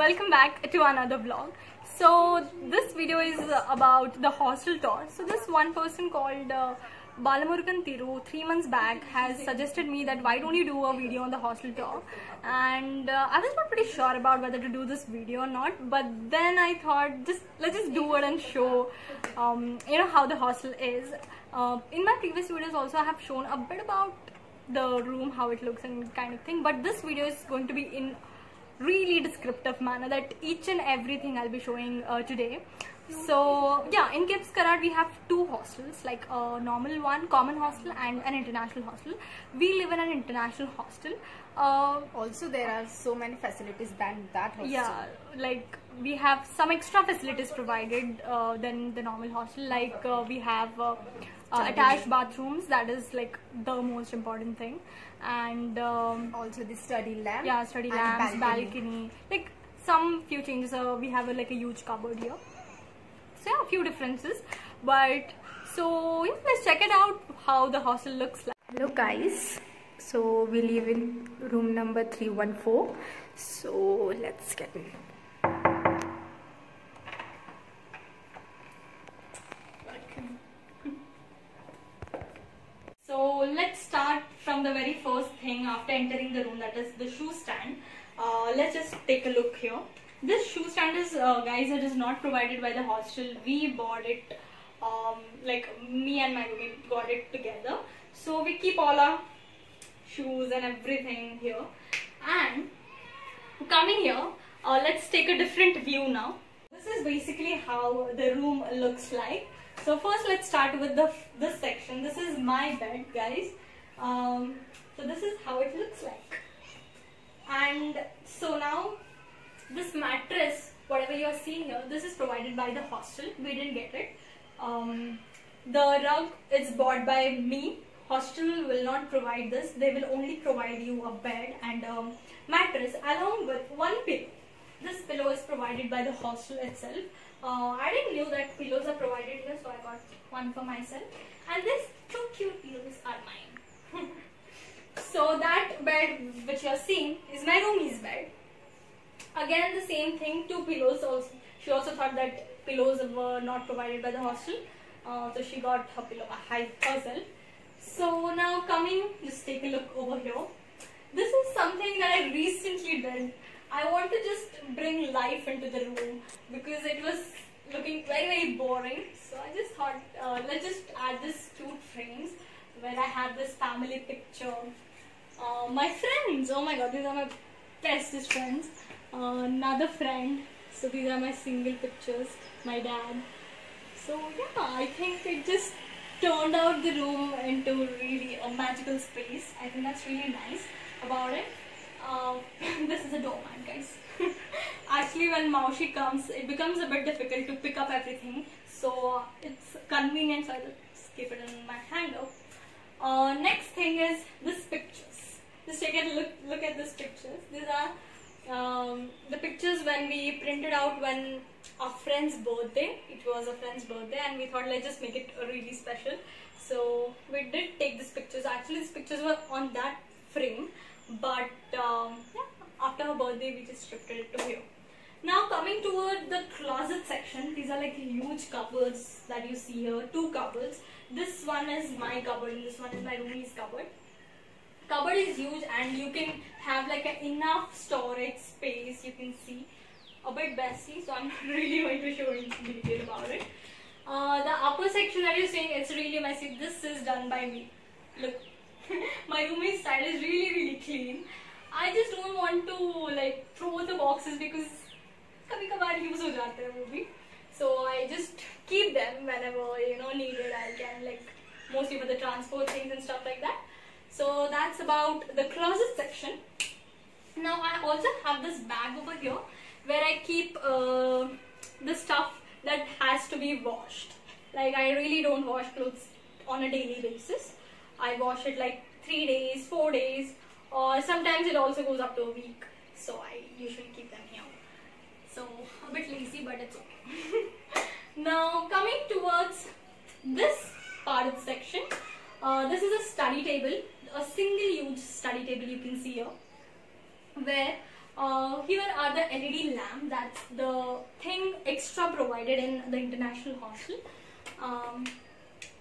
welcome back to another vlog. So this video is about the hostel tour. So this one person called uh, Balamurugan Thiru three months back has suggested me that why don't you do a video on the hostel tour and uh, I was not pretty sure about whether to do this video or not but then I thought just let's just do it and show um, you know how the hostel is. Uh, in my previous videos also I have shown a bit about the room how it looks and kind of thing but this video is going to be in really descriptive manner that each and everything I'll be showing uh, today. So yeah, in KIMS Karad we have two hostels like a normal one, common hostel and an international hostel. We live in an international hostel. Uh, Also, there are so many facilities than that hostel. yeah, like we have some extra facilities provided uh, than the normal hostel. Like uh, we have uh, attached bathrooms. That is like the most important thing, and um, Also, the study lab. yeah study lamps balcony. balcony. like some few changes uh, we have a, like a huge cupboard here so yeah a few differences but so yeah let's check it out how the hostel looks like Hello guys. So we live in room number 314. So let's get in. So let's start from the very first thing after entering the room that is the shoe stand. Uh, let's just take a look here. This shoe stand is uh, guys it is not provided by the hostel. We bought it um, like me and my roommate got it together. So we keep all our shoes and everything here. And coming here, uh, let's take a different view now. This is basically how the room looks like. So first let's start with the this section. This is my bed guys. Um, so this is how it looks like. And so now this mattress, whatever you are seeing here, this is provided by the hostel. We didn't get it. Um, the rug is bought by me. Hostel will not provide this. They will only provide you a bed and um, mattress along with one pillow. This pillow is provided by the hostel itself. Uh, I didn't know that pillows are provided here, so I got one for myself. And these two cute pillows are mine. So that bed which you are seeing is my roomie's bed. Again, the same thing. Two pillows. Also, she also thought that pillows were not provided by the hostel, uh, so she got her pillow by herself. So now coming, just take a look over here. This is something that I recently did. I want to just bring life into the room because it was looking very very boring. So I just thought uh, let's just add this cute frames where I have this family picture. Uh, my friends, oh my god, these are my bestest friends. Uh, another friend. So these are my single pictures. My dad. So yeah, I think it just turned out the room into really a magical space. I think that's really nice about it. Um, this is a doormat, guys. Actually, when Maushi comes, it becomes a bit difficult to pick up everything. So it's convenient, so I just keep it in my hanger. Uh, next thing is this pictures. Just take a look. Look at these pictures. These are um, the pictures when we printed out when our friend's birthday. It was a friend's birthday, and we thought let's just make it really special. So we did take these pictures. Actually, these pictures were on that frame, but um, yeah, after her birthday, we just shifted it to here. Now coming toward the closet section, these are like huge cupboards that you see here. Two cupboards. This one is my cupboard, and this one is my roomie's cupboard cupboard is huge and you can have like a enough storage space you can see a bit messy so i'm not really going to show in detail about it uh, the upper section that you're seeing it's really messy this is done by me look my roommate's style is really really clean i just don't want to like throw the boxes because कभी कभार use हो जाते हैं वो भी so i just keep them whenever you know needed i can like mostly for the transport things and stuff like that so that's about the closet section. Now I also have this bag over here where I keep uh, the stuff that has to be washed. Like I really don't wash clothes on a daily basis. I wash it like three days, four days, or sometimes it also goes up to a week. So I usually keep them here. So a bit lazy, but it's okay. now coming towards this part of the section, uh, this is a study table, a single use study table you can see here, where Uh, here are the LED lamp. That's the thing extra provided in the international hostel. Um,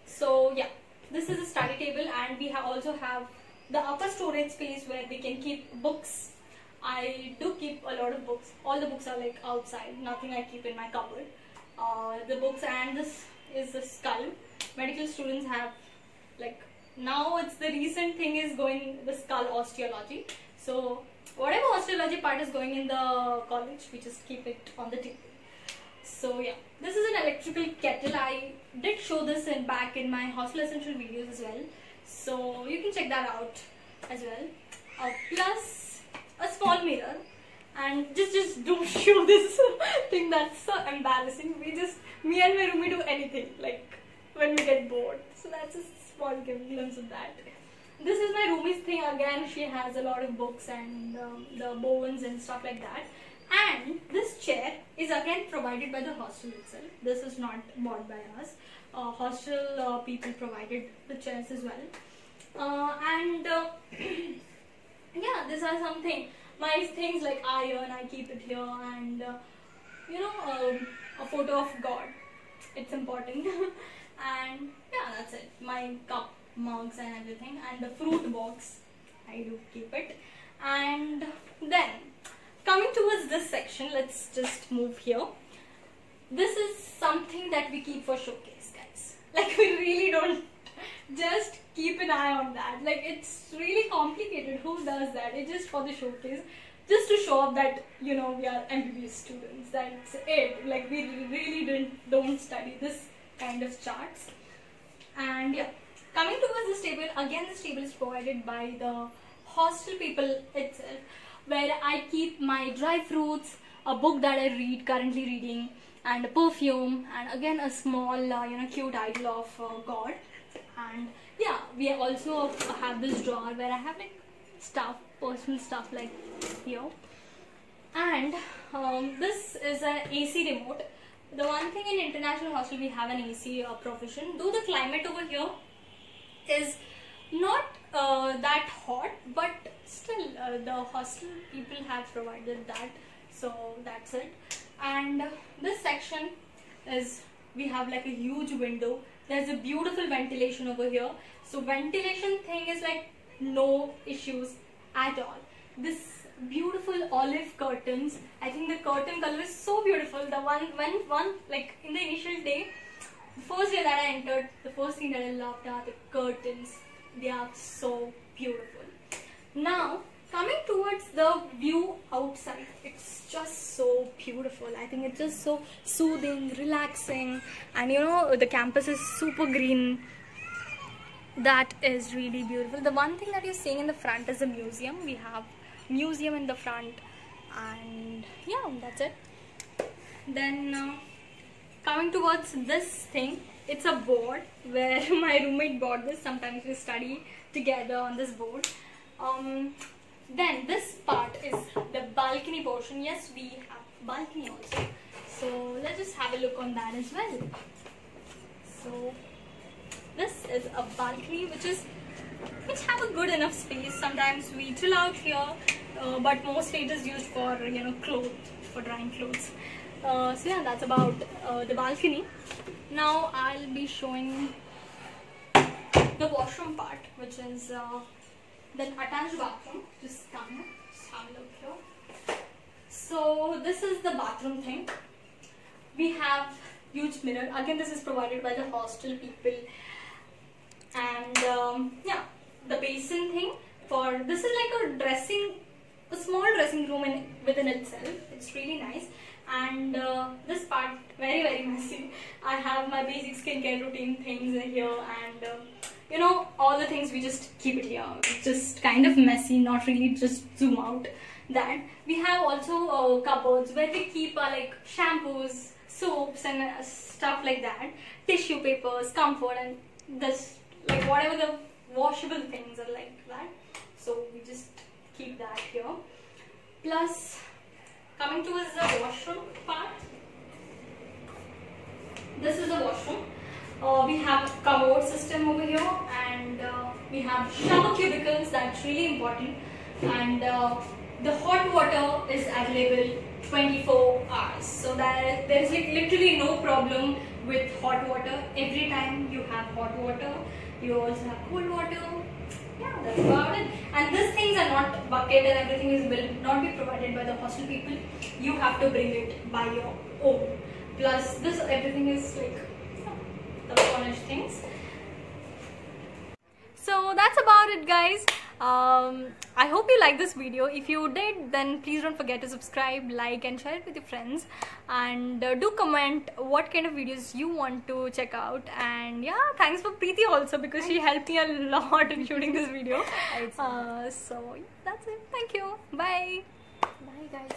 so yeah, this is a study table, and we have also have the upper storage space where we can keep books. I do keep a lot of books. All the books are like outside. Nothing I keep in my cupboard. Uh, the books and this is the skull. Medical students have like now it's the recent thing is going the skull osteology. So whatever osteology part is going in the college, we just keep it on the table. So yeah, this is an electrical kettle. I did show this in back in my hostel essential videos as well. So you can check that out as well. Uh, plus a small mirror and just just don't show this thing that's so embarrassing. We just me and my roomie do anything like when we get bored. So that's a small glimpse of that. This is my roomie's thing again. She has a lot of books and um, the bones and stuff like that. And this chair is again provided by the hostel itself. This is not bought by us. Uh, hostel uh, people provided the chairs as well. Uh, and uh, yeah, these are something. My things like iron, I keep it here, and uh, you know, um, a photo of God. It's important. and yeah, that's it. My cup, mugs, and everything, and the fruit box. I do keep it. And then coming towards this section, let's just move here. This is something that we keep for showcase, guys. Like we really don't just keep an eye on that. Like it's really complicated. Who does that? It's just for the showcase, just to show up that you know we are MBBS students. That's it. Like we really didn't don't study this kind of charts. And yeah, coming towards this table again, this table is provided by the hostel people itself, where I keep my dry fruits, a book that I read currently reading, and a perfume, and again a small uh, you know cute idol of uh, God. And yeah we also have this drawer where I have like stuff personal stuff like here. And um, this is an AC remote the one thing in international hostel we have an AC uh, provision though the climate over here is not uh, that hot but still uh, the hostel people have provided that so that's it. And this section is we have like a huge window. There's a beautiful ventilation over here. So ventilation thing is like no issues at all. This olive curtains. I think the curtain color is so beautiful. The one when one like in the initial day the first day that i entered the first thing that i loved are the curtains. They are so beautiful. Now coming towards the view outside it's just so beautiful. I think it's just so soothing relaxing. And you know the campus is super green. That is really beautiful. The one thing that you're seeing in the front is a museum. We have museum in the front. And yeah that's it. Then uh, coming towards this thing it's a board where my roommate bought this. Sometimes we study together on this board. Um, then this part is the balcony portion. Yes we have balcony also. So let's just have a look on that as well. So this is a balcony which is which have a good enough space. Sometimes we chill out here uh, but mostly it is used for you know clothes for drying clothes. Uh, so yeah that's about uh, the balcony. Now i'll be showing the washroom part which is uh, the attached bathroom. Just come just have a look here. So this is the bathroom thing. We have huge mirror. Again this is provided by the hostel people. And um, yeah the basin thing for this is like a dressing a small dressing room in within itself. It's really nice. And uh, this part very very messy. I have my basic skincare routine things in here and uh, you know all the things we just keep it here. It's just kind of messy not really just zoom out that. We have also uh, cupboards where we keep our like shampoos soaps and uh, stuff like that. Tissue papers comfort and this like whatever the washable things are like that. So we just keep that here. Plus coming towards the washroom part. This is the washroom. Uh, we have commode system over here and uh, we have shower cubicles. That's really important. And uh, the hot water is available 24 hours. So that there is like literally no problem hot water. Every time you have hot water, you also have cold water. Yeah, that's about it. And these things are not bucket and everything is will not be provided by the hostel people. You have to bring it by your own. Plus, this everything is like the furnished things so that's about it guys um, i hope you like this video. If you did then please don't forget to subscribe like and share it with your friends. And uh, do comment what kind of videos you want to check out. And yeah thanks for preeti also because she helped me a lot in shooting this video. uh, so that's it. Thank you. Bye. Bye guys.